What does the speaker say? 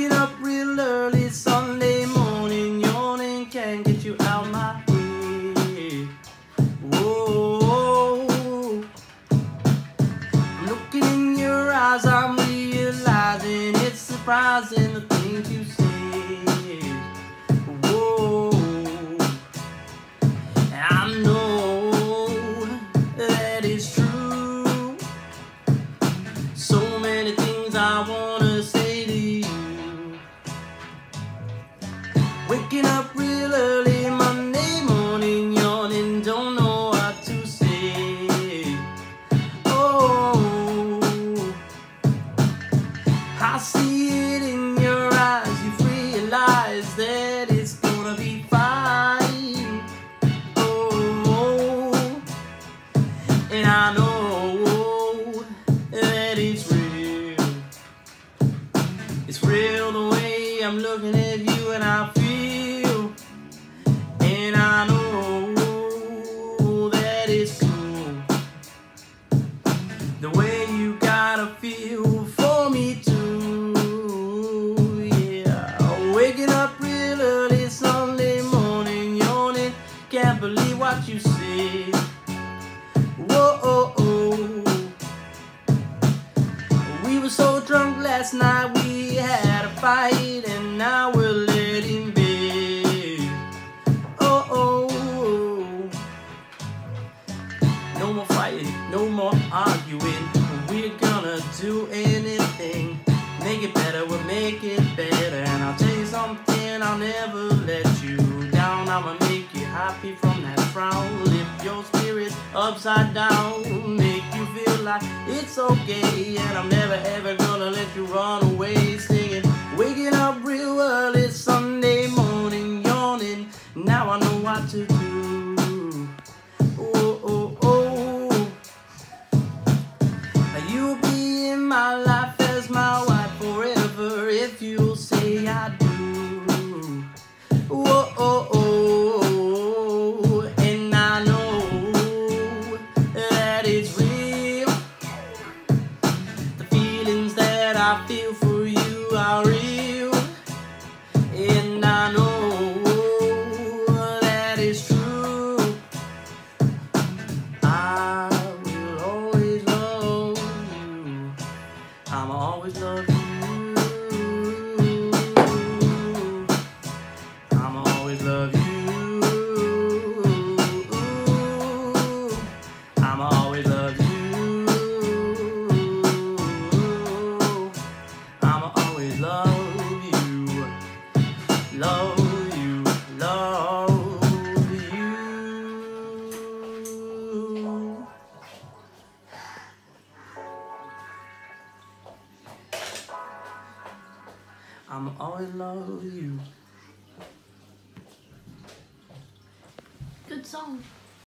waking up real early Sunday morning, yawning can't get you out my head. Whoa, looking in your eyes, I'm realizing it's surprising see it in your eyes. You realize that it's gonna be fine. Oh, and I know that it's real. It's real the way I'm looking at you what you said. Whoa, oh, oh. We were so drunk last night, we had a fight, and now we're laid in. Oh, oh, oh. No more fighting, no more arguing. We're gonna do anything. Make it better, we'll make it better. And I'll tell you something, I'll never let you down. I'ma make you happy from upside down. Make you feel like it's okay. And I'm never ever gonna let you run away. Singing, waking up real early Sunday morning, yawning. Now I know what to do. Oh, oh, oh. You'll be in my life as my wife forever if you'll say I do. I'ma always love you. I'ma always love you. I'ma always love you. I'ma always love you. Love I'ma love with you. Good song.